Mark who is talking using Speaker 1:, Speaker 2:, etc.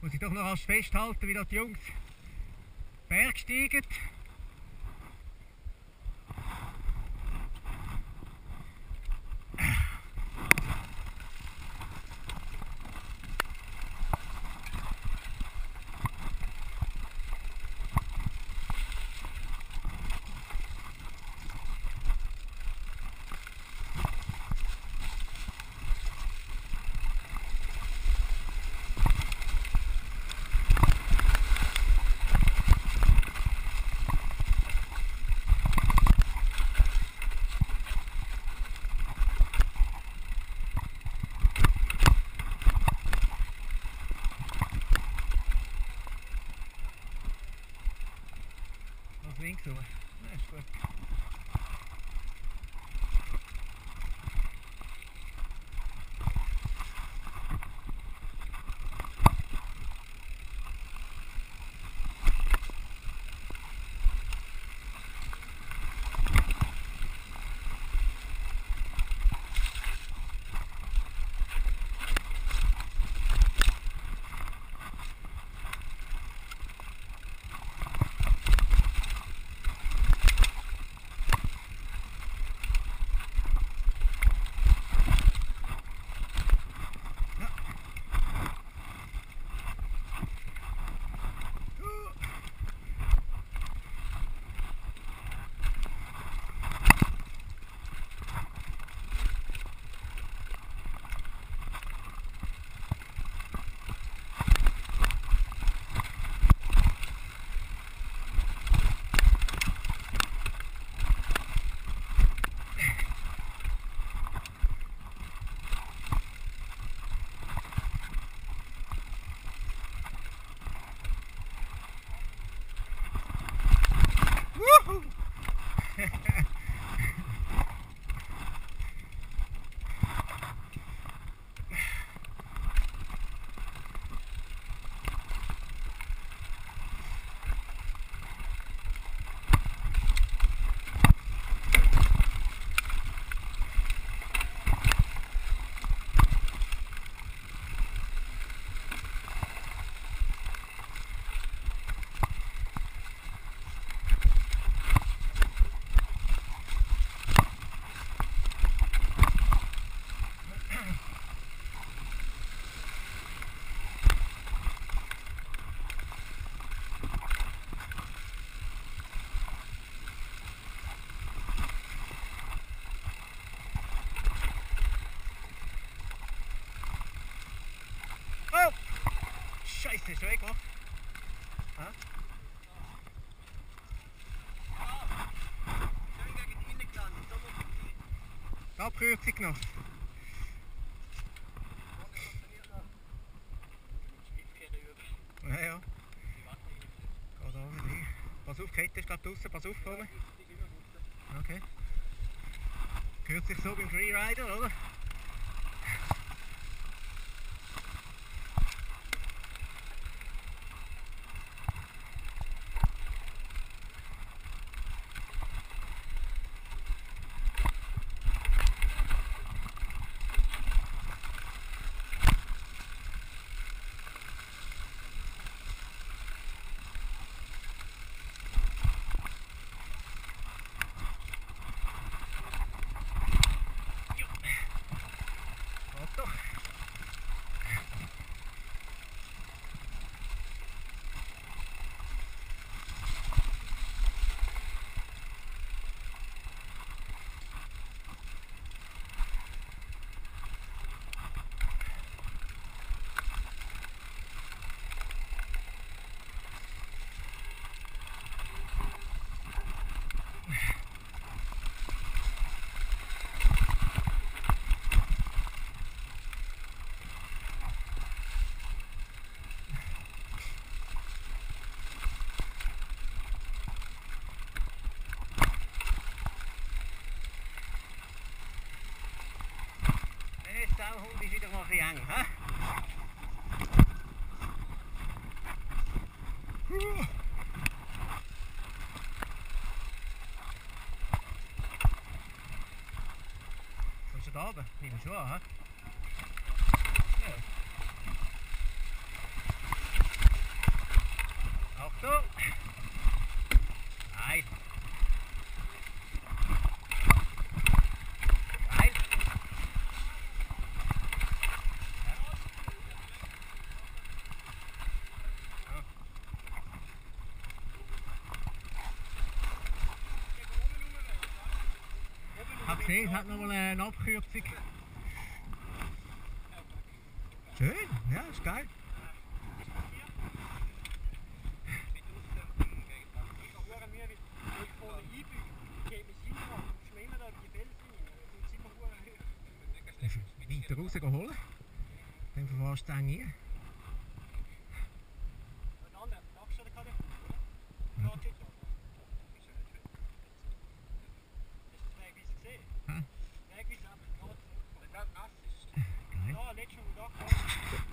Speaker 1: Muss ich doch noch erst festhalten, wie die Jungs bergsteigen. Noch Vancouver. Nice, Woohoo! Weggemacht. Hä? Die Abkürzung noch. Ja, ja. Geht da wieder rein. Pass auf, Kette ist gerade draussen, pass auf vorne. Okay. Gehört sich so beim Freerider, oder? of yang, hè? Zo is het al, niet meer hè? Achtung! Nein! Gesehen, es hat nochmal eine Abkürzung. Schön, ja, ist geil. Weiter raus holen. Dann verfährst du den hier.
Speaker 2: Ja, letztes Mal gedacht,